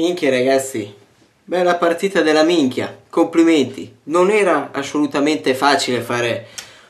Minchia ragazzi, bella partita della minchia, complimenti. Non era assolutamente facile fare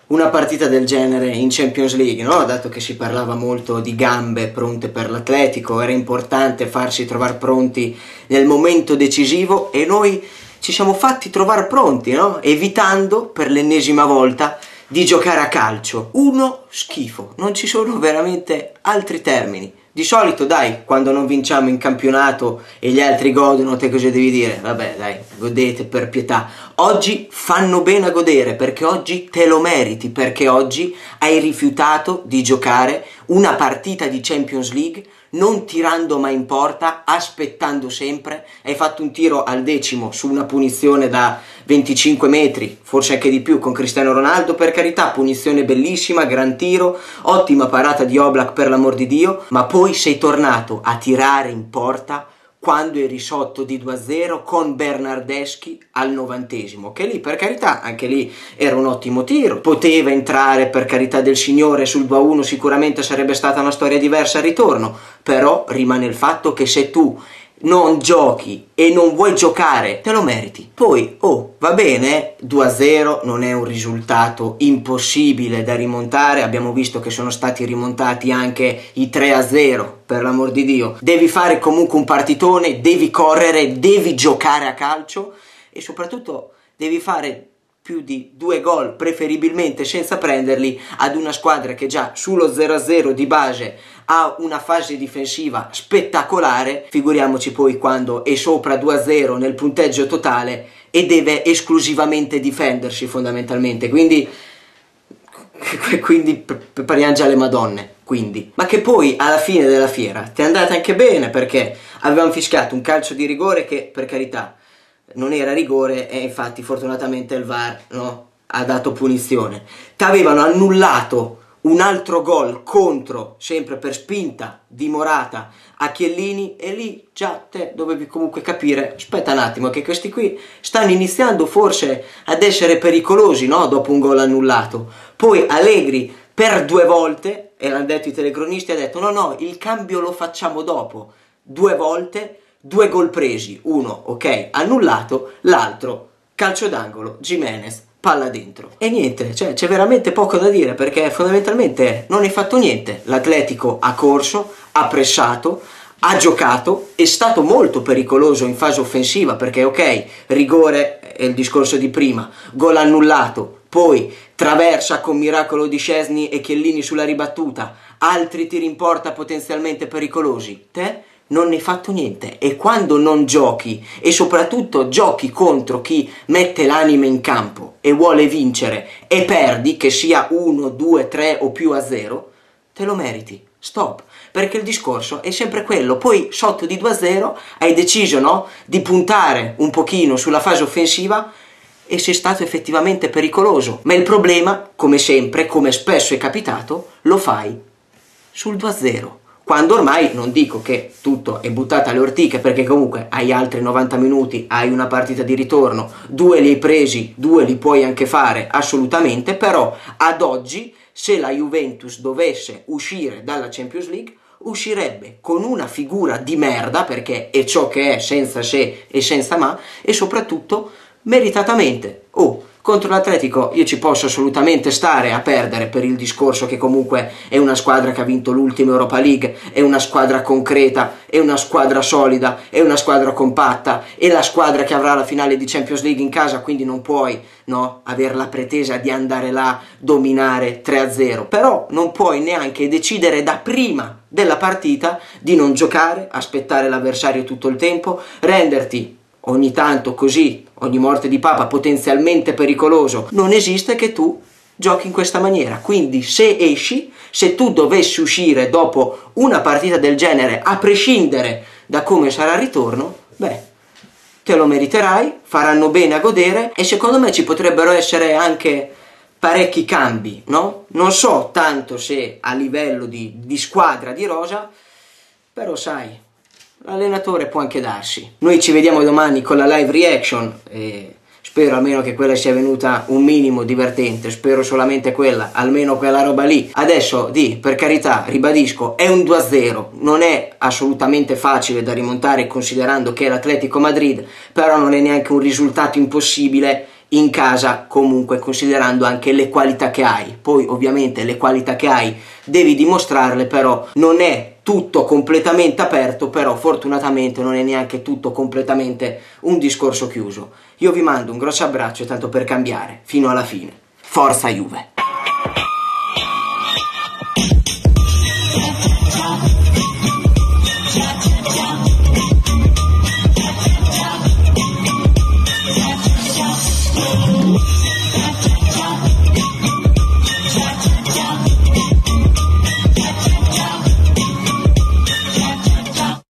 una partita del genere in Champions League, no? Dato che si parlava molto di gambe pronte per l'Atletico, era importante farsi trovare pronti nel momento decisivo e noi ci siamo fatti trovare pronti, no? Evitando per l'ennesima volta di giocare a calcio. Uno schifo, non ci sono veramente altri termini. Di solito, dai, quando non vinciamo in campionato e gli altri godono, te cosa devi dire? Vabbè, dai, godete per pietà. Oggi fanno bene a godere perché oggi te lo meriti, perché oggi hai rifiutato di giocare una partita di Champions League non tirando mai in porta, aspettando sempre. Hai fatto un tiro al decimo su una punizione da 25 metri, forse anche di più con Cristiano Ronaldo, per carità, punizione bellissima, gran tiro, ottima parata di Oblak per l'amor di Dio, ma poi sei tornato a tirare in porta quando eri sotto di 2-0 con Bernardeschi al novantesimo, che lì per carità anche lì era un ottimo tiro, poteva entrare per carità del Signore sul 2-1 sicuramente sarebbe stata una storia diversa al ritorno, però rimane il fatto che se tu non giochi e non vuoi giocare, te lo meriti. Poi, oh, va bene, 2-0 non è un risultato impossibile da rimontare, abbiamo visto che sono stati rimontati anche i 3-0, per l'amor di Dio. Devi fare comunque un partitone, devi correre, devi giocare a calcio e soprattutto devi fare più di due gol, preferibilmente senza prenderli, ad una squadra che già sullo 0-0 di base ha una fase difensiva spettacolare, figuriamoci poi quando è sopra 2-0 nel punteggio totale e deve esclusivamente difendersi fondamentalmente, quindi, quindi prepariamo già le madonne. Quindi. Ma che poi alla fine della fiera ti è andata anche bene perché avevamo fischiato un calcio di rigore che per carità non era rigore e infatti fortunatamente il VAR no, ha dato punizione. Ti avevano annullato un altro gol contro, sempre per spinta di Morata a Chiellini e lì già te dovevi comunque capire, aspetta un attimo, che questi qui stanno iniziando forse ad essere pericolosi, no? Dopo un gol annullato. Poi Allegri per due volte, e l'hanno detto i telecronisti, ha detto no no, il cambio lo facciamo dopo. Due volte due gol presi, uno, ok, annullato, l'altro, calcio d'angolo, Jimenez, palla dentro. E niente, cioè c'è veramente poco da dire perché fondamentalmente non hai fatto niente. L'Atletico ha corso, ha pressato, ha giocato, è stato molto pericoloso in fase offensiva perché ok, rigore è il discorso di prima, gol annullato, poi traversa con miracolo di Scesni e Chiellini sulla ribattuta, altri tiri in porta potenzialmente pericolosi. Te non ne hai fatto niente e quando non giochi e soprattutto giochi contro chi mette l'anima in campo e vuole vincere e perdi, che sia 1, 2, 3 o più a 0, te lo meriti. Stop, perché il discorso è sempre quello. Poi sotto di 2 a 0 hai deciso no, di puntare un pochino sulla fase offensiva e sei stato effettivamente pericoloso. Ma il problema, come sempre, come spesso è capitato, lo fai sul 2 a 0 quando ormai non dico che tutto è buttato alle ortiche perché comunque hai altri 90 minuti, hai una partita di ritorno, due li hai presi, due li puoi anche fare assolutamente, però ad oggi se la Juventus dovesse uscire dalla Champions League uscirebbe con una figura di merda perché è ciò che è senza se e senza ma e soprattutto meritatamente. Oh, contro l'Atletico io ci posso assolutamente stare a perdere per il discorso che comunque è una squadra che ha vinto l'ultima Europa League, è una squadra concreta, è una squadra solida, è una squadra compatta, è la squadra che avrà la finale di Champions League in casa, quindi non puoi no, avere la pretesa di andare là, dominare 3-0, però non puoi neanche decidere da prima della partita di non giocare, aspettare l'avversario tutto il tempo, renderti ogni tanto così, ogni morte di papa potenzialmente pericoloso, non esiste che tu giochi in questa maniera. Quindi se esci, se tu dovessi uscire dopo una partita del genere, a prescindere da come sarà il ritorno, beh, te lo meriterai, faranno bene a godere e secondo me ci potrebbero essere anche parecchi cambi, no? Non so tanto se a livello di, di squadra di rosa, però sai, L'allenatore può anche darsi. Noi ci vediamo domani con la live reaction e Spero almeno che quella sia venuta un minimo divertente, spero solamente quella, almeno quella roba lì. Adesso di, per carità, ribadisco, è un 2-0, non è assolutamente facile da rimontare considerando che è l'Atletico Madrid, però non è neanche un risultato impossibile in casa comunque considerando anche le qualità che hai. Poi ovviamente le qualità che hai devi dimostrarle, però non è tutto completamente aperto, però fortunatamente non è neanche tutto completamente un discorso chiuso. Io vi mando un grosso abbraccio tanto per cambiare, fino alla fine. Forza Juve!